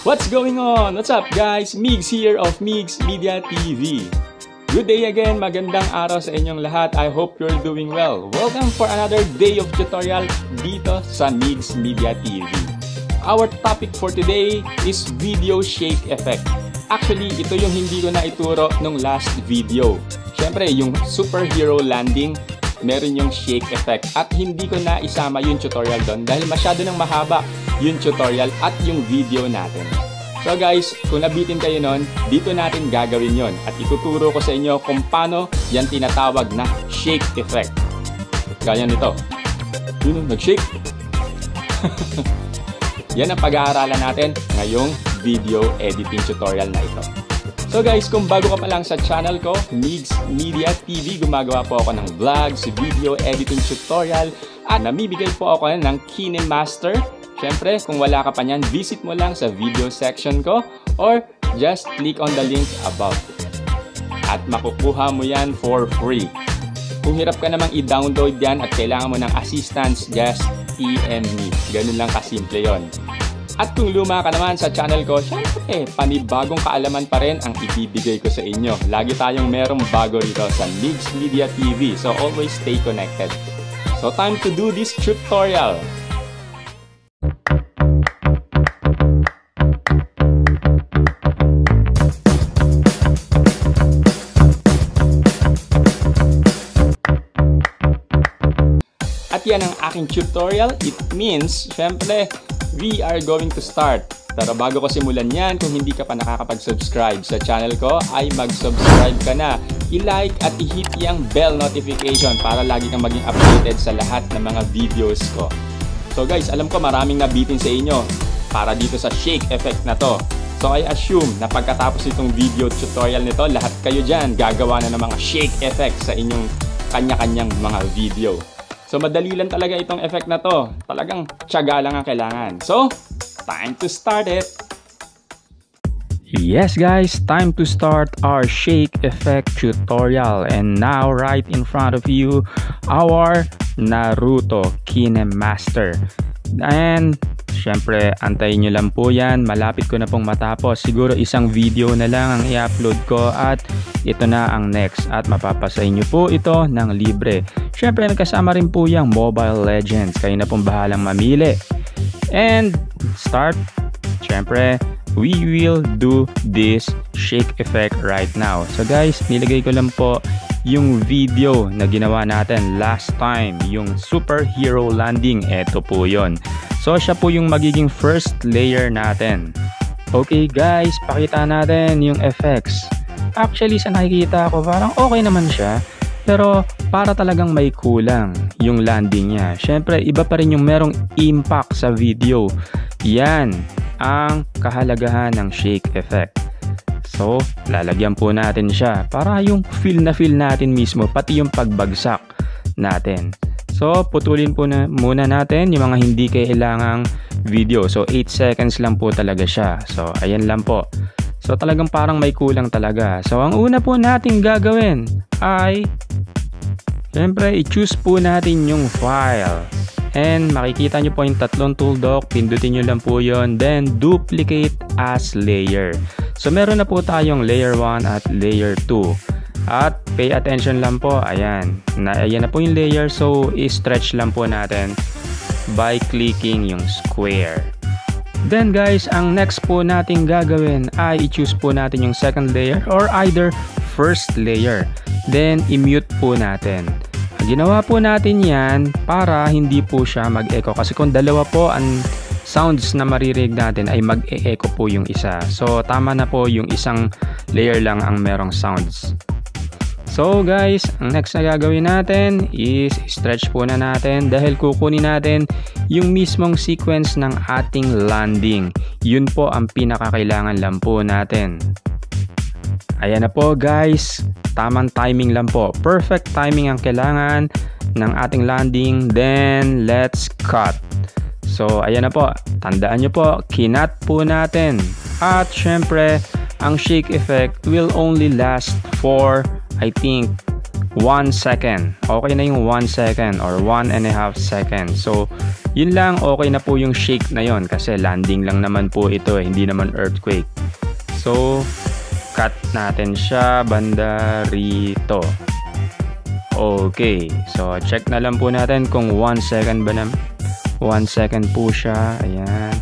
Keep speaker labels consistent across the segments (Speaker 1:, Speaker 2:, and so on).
Speaker 1: What's going on? What's up guys? Migs here of Migs Media TV. Good day again, magandang araw sa inyong lahat. I hope you're doing well. Welcome for another day of tutorial dito sa Migs Media TV. Our topic for today is video shake effect. Actually, ito yung hindi ko na ituro nung last video. Siyempre, yung superhero landing, meron yung shake effect. At hindi ko na isama yung tutorial doon dahil masyado nang mahaba yung tutorial at yung video natin. So guys, kung nabitin kayo nun, dito natin gagawin yon at ituturo ko sa inyo kung paano yan tinatawag na shake effect. Gaya nito. Yun, nag-shake. yan ang pag-aaralan natin ngayong video editing tutorial na ito. So guys, kung bago ka pa lang sa channel ko, Migs Media TV, gumagawa po ako ng vlogs, video editing tutorial, at namibigay po ako ng KineMaster Siyempre, kung wala ka pa niyan, visit mo lang sa video section ko or just click on the link above. At makukuha mo yan for free. Kung hirap ka namang i-download yan at kailangan mo ng assistance, just PM me. Ganun lang kasimple yon. At kung luma ka naman sa channel ko, syempre, panibagong kaalaman pa rin ang ibibigay ko sa inyo. Lagi tayong merong bago rito sa Migs Media TV, so always stay connected. So time to do this tutorial. Yan ang aking tutorial. It means, syempre, we are going to start. Pero bago ko simulan yan, kung hindi ka pa nakakapag-subscribe sa channel ko, ay mag-subscribe ka na. I-like at i-hit yung bell notification para lagi kang maging updated sa lahat ng mga videos ko. So guys, alam ko maraming nabitin sa inyo para dito sa shake effect na to. So I assume na pagkatapos itong video tutorial nito, lahat kayo dyan gagawa na ng mga shake effect sa inyong kanya-kanyang mga video. So madali lang talaga itong effect na to. Talagang tiyaga lang ang kailangan. So, time to start it! Yes guys, time to start our shake effect tutorial and now right in front of you our Naruto KineMaster. And syempre antayin nyo lang po yan, malapit ko na pong matapos. Siguro isang video na lang ang i-upload ko at ito na ang next at mapapasay nyo po ito ng libre. Syempre nagkasama rin po yung Mobile Legends, kayo na pong bahalang mamili. And start, syempre we will do this shake effect right now. So guys, nilagay ko lang po yung video na ginawa natin last time, yung superhero landing. Ito po yon. So siya po yung magiging first layer natin. Okay guys, pakita natin yung effects. Actually sa nakikita ko parang okay naman siya. Pero para talagang may kulang yung landing niya. Syempre iba pa rin yung merong impact sa video. Yan ang kahalagahan ng shake effect. So, lalagyan po natin siya para yung feel na feel natin mismo, pati yung pagbagsak natin. So, putulin po na muna natin yung mga hindi kailangang video. So, 8 seconds lang po talaga siya. So, ayan lang po. So, talagang parang may kulang talaga. So, ang una po natin gagawin ay Siyempre, i-choose po natin yung file. And makikita nyo po yung tatlong tool dock, pindutin nyo lang po yon then duplicate as layer. So meron na po tayong layer 1 at layer 2. At pay attention lang po, ayan, na, ayan na po yung layer so i-stretch lang po natin by clicking yung square. Then guys, ang next po natin gagawin ay i-choose po natin yung second layer or either first layer. Then i-mute po natin. Ginawa po natin yan para hindi po siya mag-echo kasi kung dalawa po ang sounds na maririnig natin ay mag-e-echo po yung isa. So tama na po yung isang layer lang ang merong sounds. So guys, ang next na gagawin natin is stretch po na natin dahil kukunin natin yung mismong sequence ng ating landing. Yun po ang pinakakailangan lang po natin. Ayan na po guys, tamang timing lang po. Perfect timing ang kailangan ng ating landing. Then, let's cut. So, ayan na po. Tandaan nyo po, kinat po natin. At syempre, ang shake effect will only last for, I think, 1 second. Okay na yung 1 second or 1 and a half second. So, yun lang, okay na po yung shake na yon kasi landing lang naman po ito, eh, hindi naman earthquake. So, cut natin siya banda rito. Okay, so check na lang po natin kung 1 second ba na 1 second po siya. Ayan.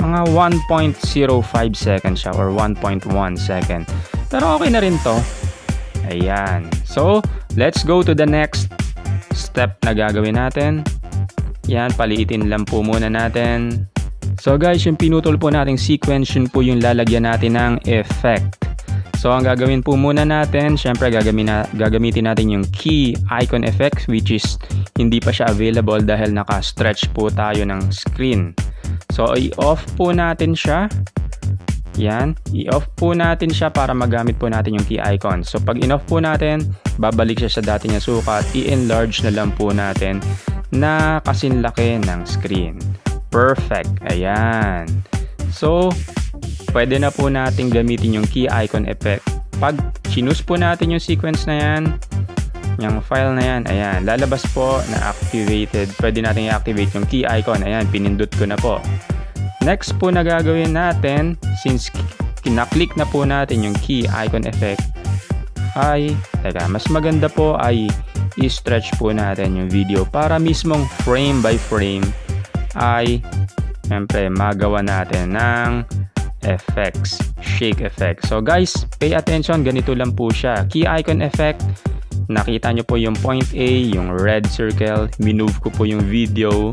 Speaker 1: Mga 1.05 seconds siya or 1.1 second. Pero okay na rin to. Ayan. So, let's go to the next step na gagawin natin. Yan, paliitin lang po muna natin. So guys, yung pinutol po nating sequence, yun po yung lalagyan natin ng effect. So ang gagawin po muna natin, syempre gagamitin, na, gagamitin natin yung key icon effect which is hindi pa siya available dahil naka-stretch po tayo ng screen. So i-off po natin siya. Yan, i-off po natin siya para magamit po natin yung key icon. So pag in-off po natin, babalik siya sa dati niya sukat, i-enlarge na lang po natin na kasinlaki ng screen. Perfect, ayan. So, pwede na po natin gamitin yung key icon effect. Pag chinus po natin yung sequence na yan, yung file na yan, ayan, lalabas po na activated. Pwede natin i-activate yung key icon. Ayan, pinindot ko na po. Next po na gagawin natin, since kinaklik na po natin yung key icon effect, ay, teka, mas maganda po ay i-stretch po natin yung video para mismong frame by frame ay syempre magawa natin ng effects, shake effect. So guys, pay attention, ganito lang po siya. Key icon effect, nakita nyo po yung point A, yung red circle, minove ko po yung video,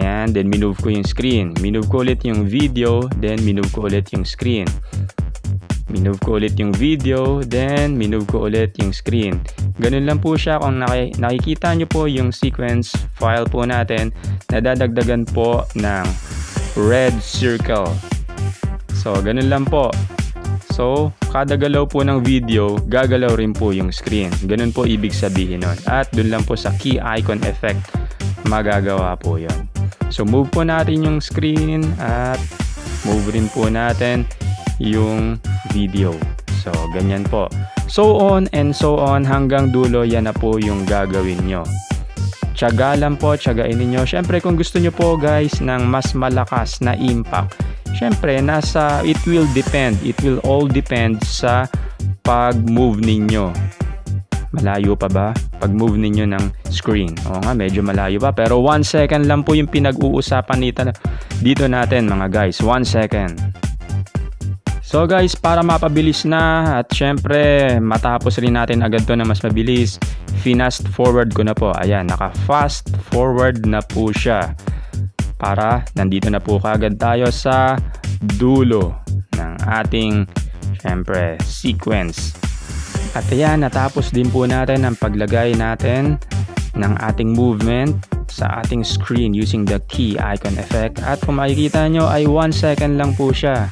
Speaker 1: Ayan, then minove ko yung screen. Minove ko ulit yung video, then minove ko ulit yung screen. Minove ko ulit yung video, then minove ko ulit yung screen. Ganun lang po siya kung nakikita nyo po yung sequence file po natin, nadadagdagan po ng red circle. So, ganun lang po. So, kada galaw po ng video, gagalaw rin po yung screen. Ganun po ibig sabihin nun. At dun lang po sa key icon effect, magagawa po yon. So move po natin yung screen at move rin po natin yung video. So ganyan po. So on and so on hanggang dulo yan na po yung gagawin nyo. Tiyaga lang po, tiyagain ninyo. Siyempre kung gusto nyo po guys ng mas malakas na impact, siyempre nasa, it will depend. It will all depend sa pag-move ninyo. Malayo pa ba? Pag-move ninyo ng screen. O nga, medyo malayo pa. Pero 1 second lang po yung pinag-uusapan dito, dito natin mga guys. 1 second. So guys, para mapabilis na at syempre matapos rin natin agad to na mas mabilis, finast forward ko na po. Ayan, naka fast forward na po siya. Para nandito na po kagad tayo sa dulo ng ating syempre sequence. At ayan, natapos din po natin ang paglagay natin ng ating movement sa ating screen using the key icon effect. At kung makikita nyo ay 1 second lang po siya.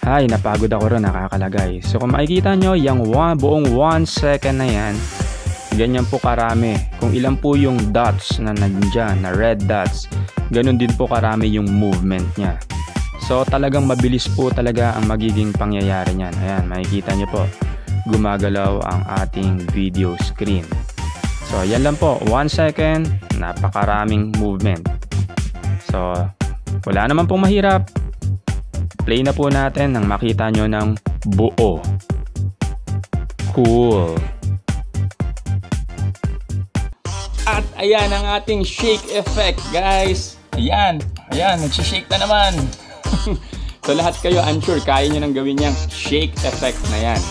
Speaker 1: Ay, napagod ako rin nakakalagay. So kung makikita nyo, yung one, buong 1 second na yan, ganyan po karami. Kung ilan po yung dots na nandyan, na red dots, ganun din po karami yung movement niya. So talagang mabilis po talaga ang magiging pangyayari niyan. Ayan, makikita nyo po gumagalaw ang ating video screen. So, yan lang po. 1 second, napakaraming movement. So, wala naman pong mahirap. Play na po natin nang makita nyo ng buo. Cool. At ayan ang ating shake effect, guys. Ayan, ayan, nagsishake na naman. so lahat kayo, I'm sure kaya nyo nang gawin yung shake effect na yan.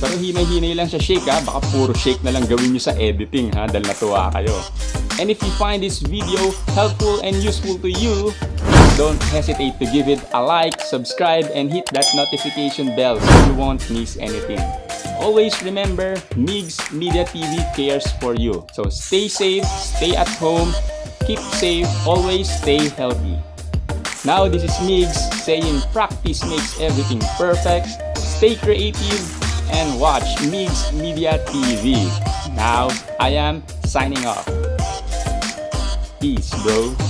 Speaker 1: Pero hinay-hinay lang sa shake ha. Baka puro shake na lang gawin nyo sa editing ha. Dahil natuwa kayo. And if you find this video helpful and useful to you, don't hesitate to give it a like, subscribe, and hit that notification bell so you won't miss anything. Always remember, Migs Media TV cares for you. So stay safe, stay at home, keep safe, always stay healthy. Now this is Migs saying practice makes everything perfect. Stay creative, and watch Mix Media TV. Now, I am signing off. Peace, bro.